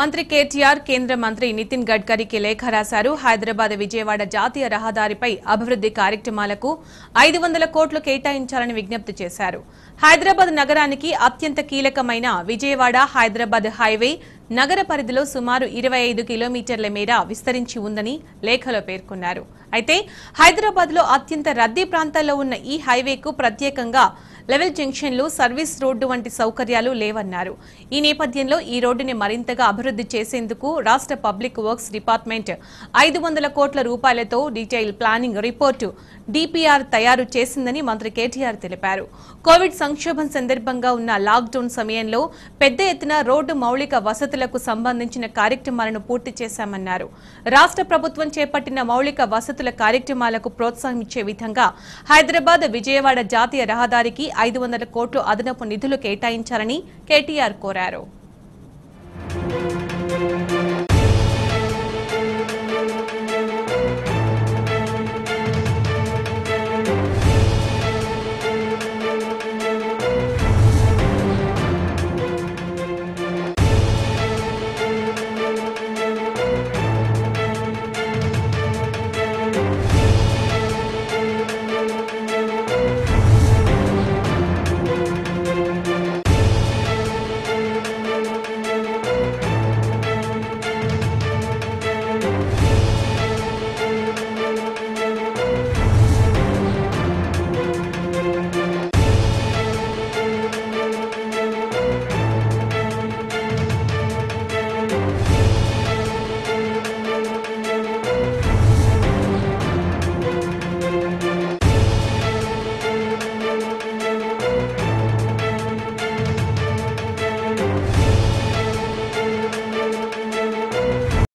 మంత్రి కేటీఆర్ కేంద్ర మంత్రి నితిన్ గడ్కరీకి లేఖ రాశారు. హైదరాబాద్ విజయవాడ జాతీయ రహదారిపై అభివృద్ది కార్యక్రమాలకు ఐదు వందల కోట్లు కేటాయించాలని విజ్ఞప్తి చేశారు. హైదరాబాద్ నగరానికి అత్యంత కీలకమైన విజయవాడ హైదరాబాద్ హైవే నగర పరిధిలో సుమారు ఇరవై ఐదు కిలోమీటర్ల మేర విస్తరించి ఉందని లేఖలో పేర్కొన్నారు. అయితే హైదరాబాద్లో అత్యంత రద్దీ ప్రాంతాల్లో ఉన్న ఈ హైవేకు ప్రత్యేకంగా లెవెల్ జంక్షన్లు సర్వీస్ రోడ్డు వంటి సౌకర్యాలు లేవన్నారు. ఈ నేపథ్యంలో ఈ రోడ్డుని మరింతగా అభివృద్ధి చేసేందుకు రాష్ట్ర పబ్లిక్ వర్క్స్ డిపార్ట్మెంట్ ఐదు వందల కోట్ల రూపాయలతో డీటెయిల్ ప్లానింగ్ రిపోర్టు డిపిఆర్ తయారు చేసిందని మంత్రి కేటీఆర్ తెలిపారు. కోవిడ్ సంక్షోభం సందర్భంగా ఉన్న లాక్డౌన్ సమయంలో పెద్ద ఎత్తున రోడ్డు మౌలిక వసతులకు సంబంధించిన కార్యక్రమాలను పూర్తి చేశామన్నారు. రాష్ట్ర ప్రభుత్వం చేపట్టిన మౌలిక వసతుల కార్యక్రమాలకు ప్రోత్సాహం ఇచ్చే విధంగా హైదరాబాద్ విజయవాడ జాతీయ రహదారికి ఐదు వందల కోట్లు అదనపు నిధులు కేటాయించాలని కేటీఆర్ కోరారు.